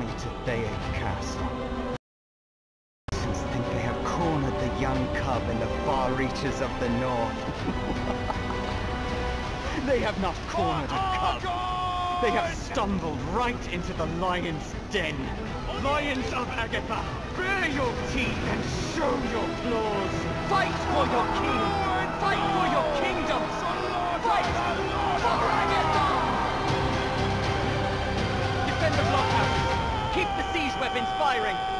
coming to Thayer Castle. Since think they have cornered the young cub in the far reaches of the north. they have not cornered a oh, cub. They have stumbled right into the lion's den. Lions of Agatha, bare your teeth and show your claws. Fight for your king. Fight for your kingdom. Weapons firing.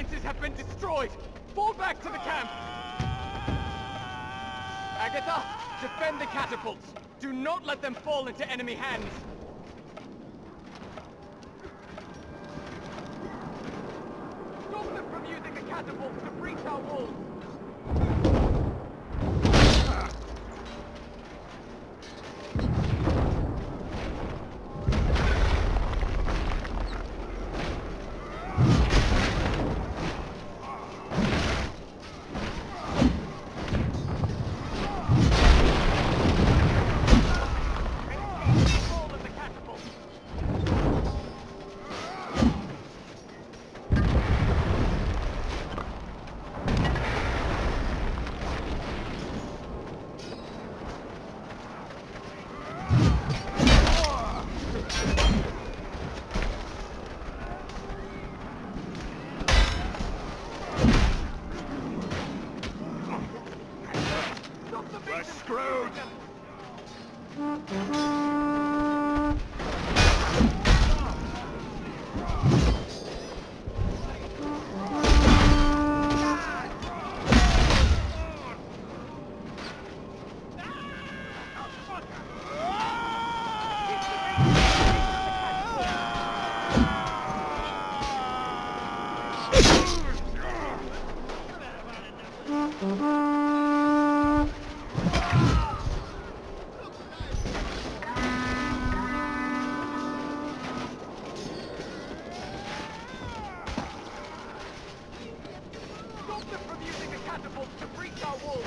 defenses have been destroyed! Fall back to the camp! Agatha, defend the catapults! Do not let them fall into enemy hands! Stop them from using the catapults to breach our walls! from using the catapults to breach our walls.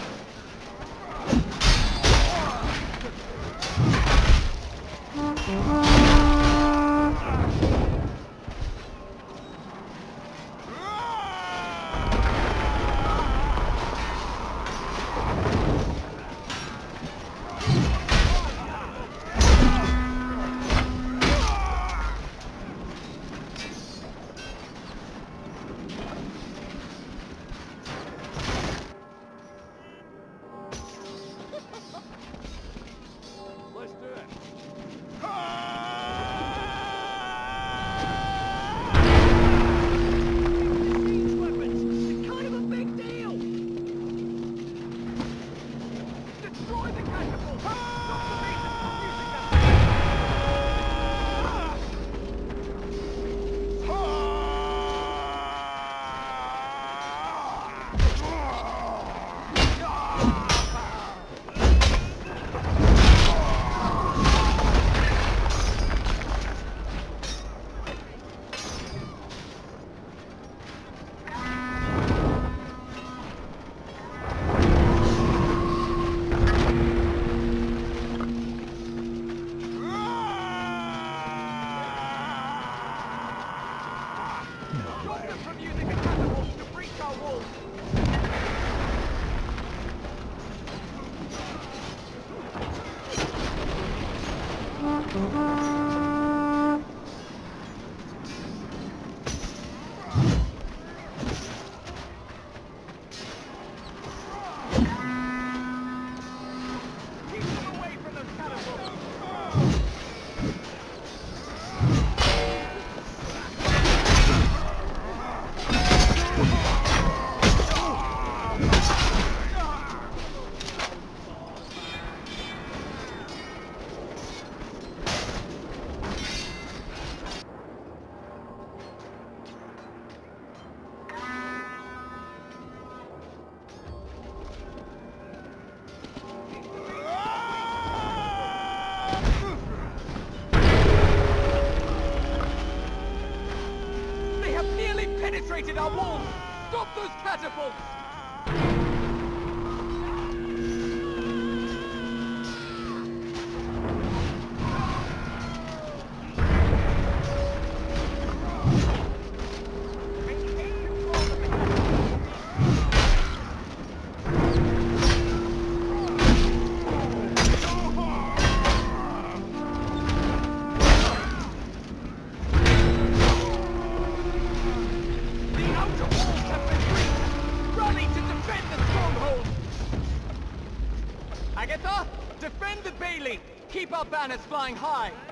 Our flying high!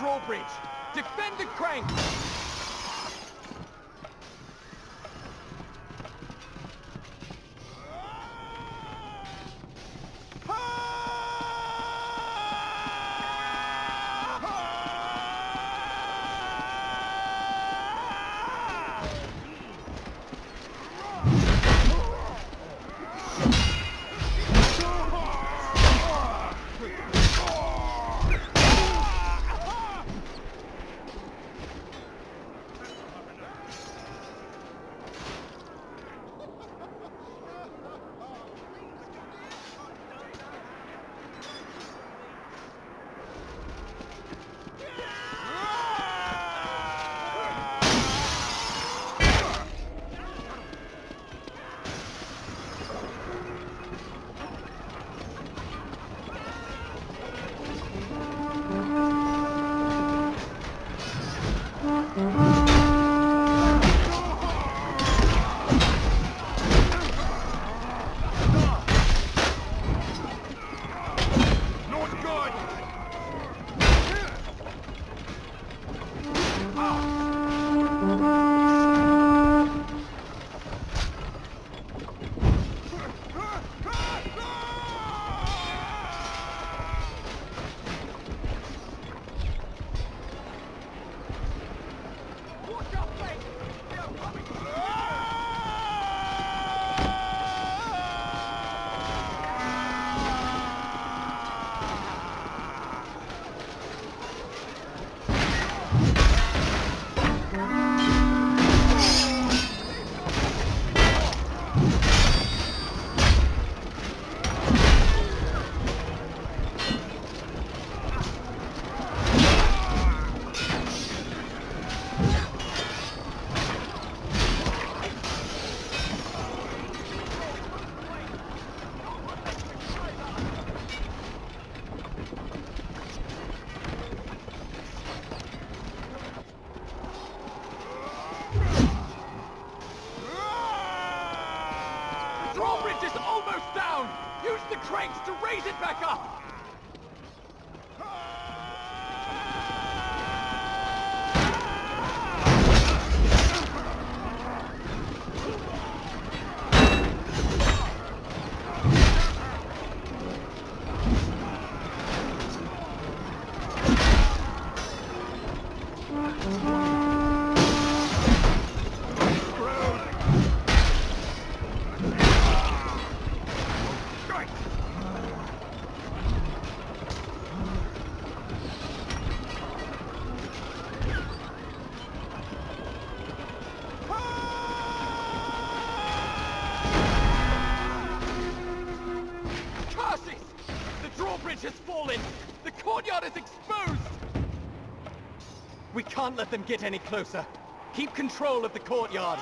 drawbridge. Defend the crank. can't let them get any closer. Keep control of the courtyard.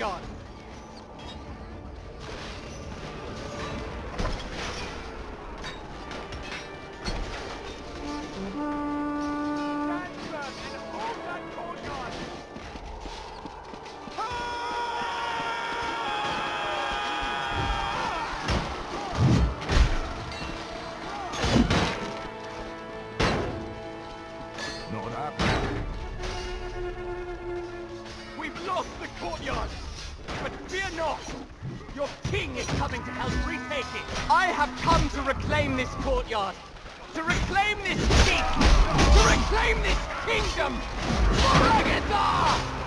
Courtyard! Not happening. We've lost the courtyard! Not! Your king is coming to help retake it! I have come to reclaim this courtyard! To reclaim this king! To reclaim this kingdom! For Agatha!